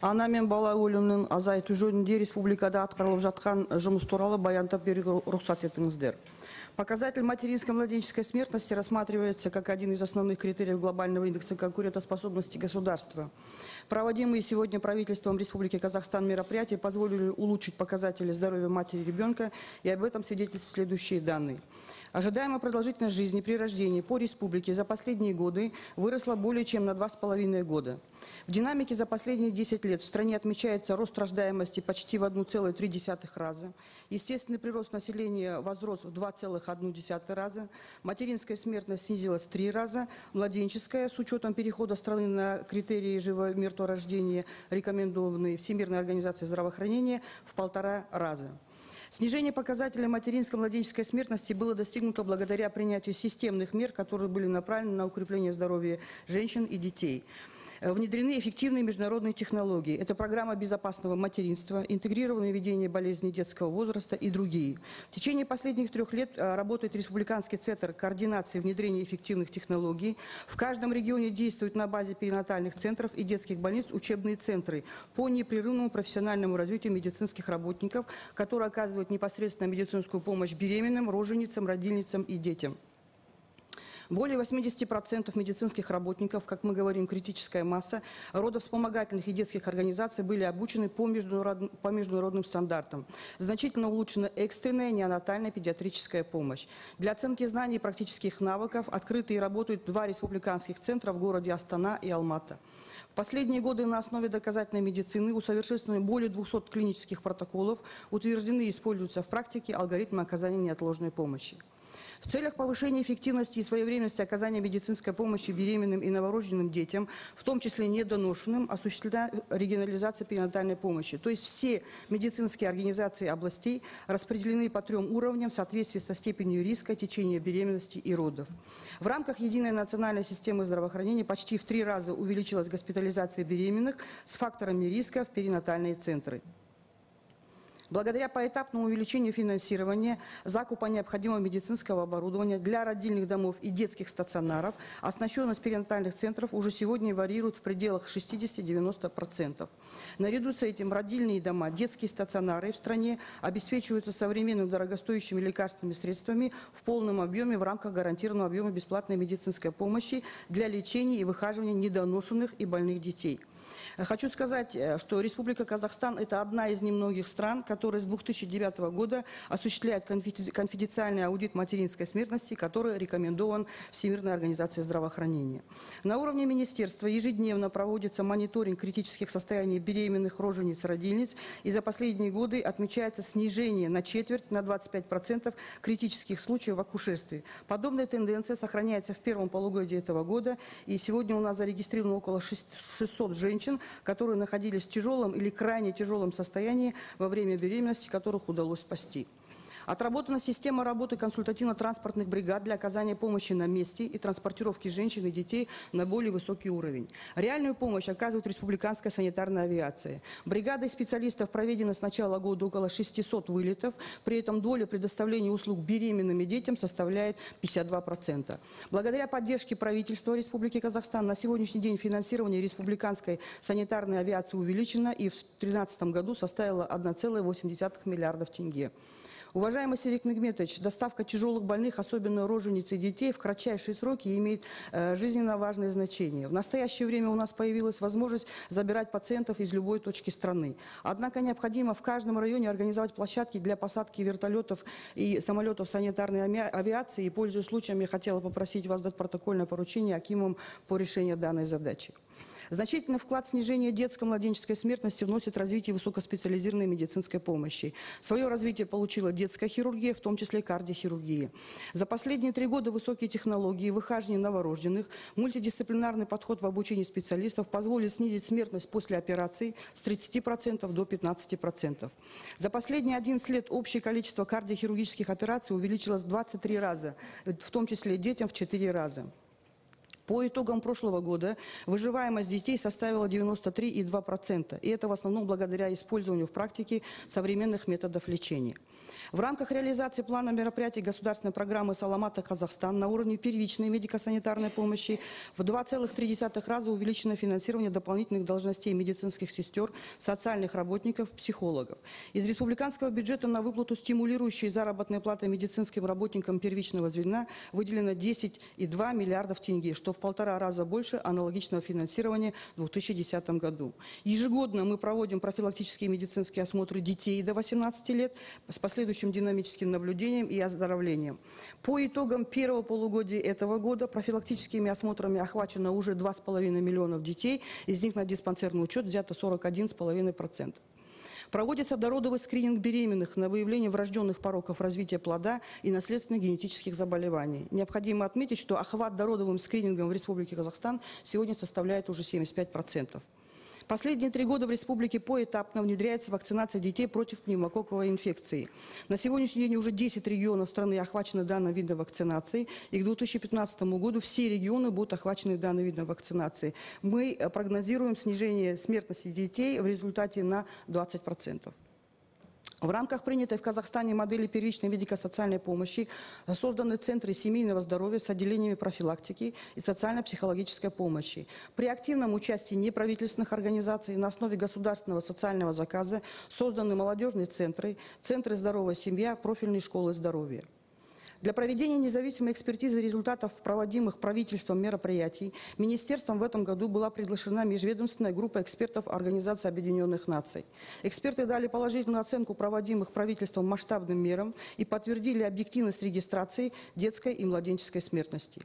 ана мен бала өлімінің азайту жөнінде республикада атқарылып жатқан жұмыс туралы баяндап беруге рұқсат етіңіздер Показатель материнско-младенческой смертности рассматривается как один из основных критериев глобального индекса конкурентоспособности государства. Проводимые сегодня правительством Республики Казахстан мероприятия позволили улучшить показатели здоровья матери и ребенка, и об этом свидетельствуют следующие данные. Ожидаемая продолжительность жизни при рождении по республике за последние годы выросла более чем на 2,5 года. В динамике за последние 10 лет в стране отмечается рост рождаемости почти в 1,3 раза. Естественный прирост населения возрос в 2,1 раза. Материнская смертность снизилась в 3 раза. Младенческая, с учетом перехода страны на критерии живого мертвого рождения, рекомендованные Всемирной организацией здравоохранения, в полтора раза. Снижение показателя материнско-младенческой смертности было достигнуто благодаря принятию системных мер, которые были направлены на укрепление здоровья женщин и детей. Э, внедрены эффективные международные технологии. Это программа безопасного материнства, интегрированное ведение болезней детского возраста и другие. В течение последних трех лет э, работает Республиканский центр координации внедрения эффективных технологий. В каждом регионе действуют на базе перинатальных центров и детских больниц учебные центры по непрерывному профессиональному развитию медицинских работников, которые оказывают непосредственно медицинскую помощь беременным, роженицам, родильницам и детям. Более 80% медицинских работников, как мы говорим, критическая масса, родовспомогательных и детских организаций были обучены по международным, по международным стандартам. Значительно улучшена экстренная неонатальная педиатрическая помощь. Для оценки знаний и практических навыков открыты и работают два республиканских центра в городе Астана и Алмата. В последние годы на основе доказательной медицины усовершенствованы более 200 клинических протоколов, утверждены и используются в практике алгоритмы оказания неотложной помощи. В целях повышения эффективности и своевременности оказания медицинской помощи беременным и новорожденным детям, в том числе недоношенным, осуществлена регионализация перинатальной помощи. То есть все медицинские организации областей распределены по трем уровням в соответствии со степенью риска течения беременности и родов. В рамках единой национальной системы здравоохранения почти в три раза увеличилась госпитализация беременных с факторами риска в перинатальные центры. Благодаря поэтапному увеличению финансирования, закупа необходимого медицинского оборудования для родильных домов и детских стационаров, оснащенность перинатальных центров уже сегодня варьирует в пределах 60-90%. Наряду с этим родильные дома, детские стационары в стране обеспечиваются современными дорогостоящими лекарственными средствами в полном объеме в рамках гарантированного объема бесплатной медицинской помощи для лечения и выхаживания недоношенных и больных детей. Хочу сказать, э, что Республика Казахстан – это одна из немногих стран, которая с 2009 года осуществляет конфиденциальный аудит материнской смертности, который рекомендован Всемирной организацией здравоохранения. На уровне министерства ежедневно проводится мониторинг критических состояний беременных рожениц, родильниц, и за последние годы отмечается снижение на четверть, на 25% критических случаев в акушерстве. Подобная тенденция сохраняется в первом полугодии этого года, и сегодня у нас зарегистрировано около 600 женщин, которые находились в тяжелом или крайне тяжелом состоянии во время беременности, которых удалось спасти. Отработана система работы консультативно-транспортных бригад для оказания помощи на месте и транспортировки женщин и детей на более высокий уровень. Реальную помощь оказывает республиканская санитарная авиация. Бригадой специалистов проведено с начала года около 600 вылетов, при этом доля предоставления услуг беременным и детям составляет 52%. Благодаря поддержке правительства Республики Казахстан на сегодняшний день финансирование республиканской санитарной авиации увеличено и в 2013 году составило 1,8 миллиардов тенге. Уважаемый Серик Нагметович, доставка тяжелых больных, особенно рожениц и детей, в кратчайшие сроки имеет э, жизненно важное значение. В настоящее время у нас появилась возможность забирать пациентов из любой точки страны. Однако необходимо в каждом районе организовать площадки для посадки вертолетов и самолетов санитарной авиации. И, пользуясь случаем, я хотела попросить вас дать протокольное поручение Акимам по решению данной задачи. Значительный вклад в снижение детско-младенческой смертности вносит развитие высокоспециализированной медицинской помощи. Свое развитие получила детская хирургия, в том числе кардиохирургия. За последние три года высокие технологии, выхаживание новорожденных, мультидисциплинарный подход в обучении специалистов позволит снизить смертность после операции с 30% до 15%. За последние 11 лет общее количество кардиохирургических операций увеличилось в 23 раза, в том числе детям в 4 раза. По итогам прошлого года выживаемость детей составила 93,2%, и это в основном благодаря использованию в практике современных методов лечения. В рамках реализации плана мероприятий государственной программы «Саламата Казахстан» на уровне первичной медико-санитарной помощи в 2,3 раза увеличено финансирование дополнительных должностей медицинских сестер, социальных работников, психологов. Из республиканского бюджета на выплату стимулирующей заработной платы медицинским работникам первичного звена выделено 10,2 миллиардов тенге, что в полтора раза больше аналогичного финансирования в 2010 году. Ежегодно мы проводим профилактические медицинские осмотры детей до 18 лет с последующим динамическим наблюдением и оздоровлением. По итогам первого полугодия этого года профилактическими осмотрами охвачено уже 2,5 миллионов детей, из них на диспансерный учет взято 41,5%. Проводится дородовый скрининг беременных на выявление врожденных пороков развития плода и наследственных генетических заболеваний. Необходимо отметить, что охват дородовым скринингом в Республике Казахстан сегодня составляет уже 75%. Последние три года в республике поэтапно внедряется вакцинация детей против пневмококковой инфекции. На сегодняшний день уже 10 регионов страны охвачены данным видом вакцинации, и к 2015 году все регионы будут охвачены данным видом вакцинации. Мы э, прогнозируем снижение смертности детей в результате на 20%. В рамках принятой в Казахстане модели первичной медико-социальной помощи созданы центры семейного здоровья с отделениями профилактики и социально-психологической помощи. При активном участии неправительственных организаций на основе государственного социального заказа созданы молодежные центры, центры «Здоровая семья», профильные школы здоровья. Для проведения независимой экспертизы результатов проводимых правительством мероприятий Министерством в этом году была приглашена межведомственная группа экспертов Организации Объединенных Наций. Эксперты дали положительную оценку проводимых правительством масштабным мерам и подтвердили объективность регистрации детской и младенческой смертности.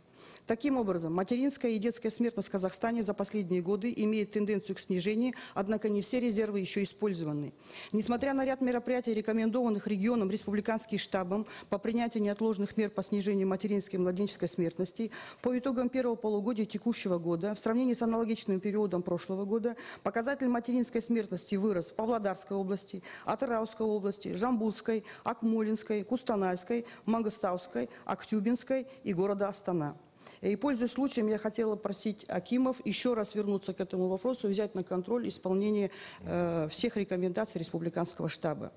Таким образом, материнская и детская смертность в Казахстане за последние годы имеет тенденцию к снижению, однако не все резервы еще использованы. Несмотря на ряд мероприятий, рекомендованных регионам республиканским штабом по принятию неотложных мер по снижению материнской и младенческой смертности, по итогам первого полугодия текущего года, в сравнении с аналогичным периодом прошлого года, показатель материнской смертности вырос в Павлодарской области, Атырауской области, Жамбулской, Акмолинской, Кустанайской, Мангостауской, Актюбинской и города Астана. И, пользуясь случаем, я хотела просить Акимов еще раз вернуться к этому вопросу, взять на контроль исполнение э, всех рекомендаций республиканского штаба.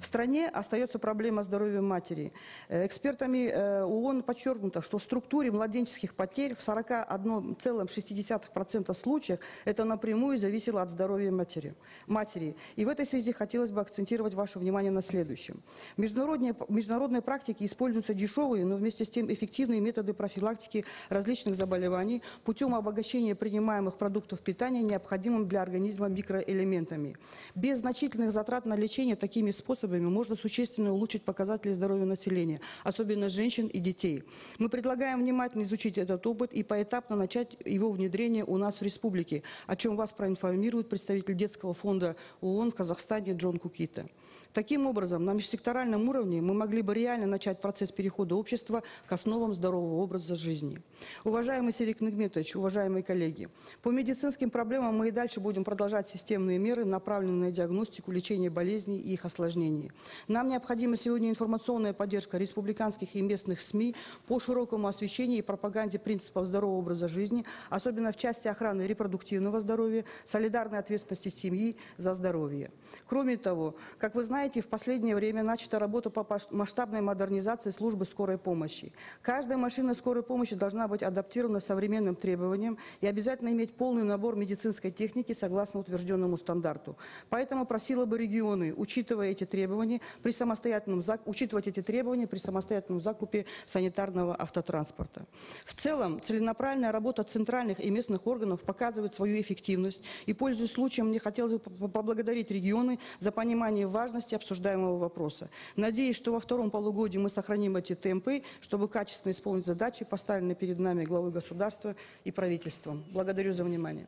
В стране остается проблема здоровья матери. Э, экспертами э, ООН подчеркнуто, что в структуре младенческих потерь в 41,6% случаев это напрямую зависело от здоровья матери. матери. И в этой связи хотелось бы акцентировать ваше внимание на следующем. В международной, международной практике используются дешевые, но вместе с тем эффективные методы профилактики различных заболеваний путем обогащения принимаемых продуктов питания необходимым для организма микроэлементами. Без значительных затрат на лечение такими способами можно существенно улучшить показатели здоровья населения, особенно женщин и детей. Мы предлагаем внимательно изучить этот опыт и поэтапно начать его внедрение у нас в республике, о чем вас проинформирует представитель детского фонда ООН в Казахстане Джон Кукита. Таким образом, на межсекторальном уровне мы могли бы реально начать процесс перехода общества к основам здорового образа жизни. Уважаемый Серик Нагметович, уважаемые коллеги, по медицинским проблемам мы и дальше будем продолжать системные меры, направленные на диагностику, лечение болезней и их осложнений. Нам необходима сегодня информационная поддержка республиканских и местных СМИ по широкому освещению и пропаганде принципов здорового образа жизни, особенно в части охраны репродуктивного здоровья, солидарной ответственности семьи за здоровье. Кроме того, как вы знаете, в последнее время начата работа по масштабной модернизации службы скорой помощи. Каждая машина скорой помощи должна быть адаптирована современным требованиям и обязательно иметь полный набор медицинской техники согласно утвержденному стандарту. Поэтому просила бы регионы, учитывая эти требования, при самостоятельном, учитывать эти требования при самостоятельном закупе санитарного автотранспорта. В целом, целенаправленная работа центральных и местных органов показывает свою эффективность. И, пользуясь случаем, мне хотелось бы поблагодарить регионы за понимание важности обсуждаемого вопроса. Надеюсь, что во втором полугодии мы сохраним эти темпы, чтобы качественно исполнить задачи, поставленные перед нами главой государства и правительством. Благодарю за внимание.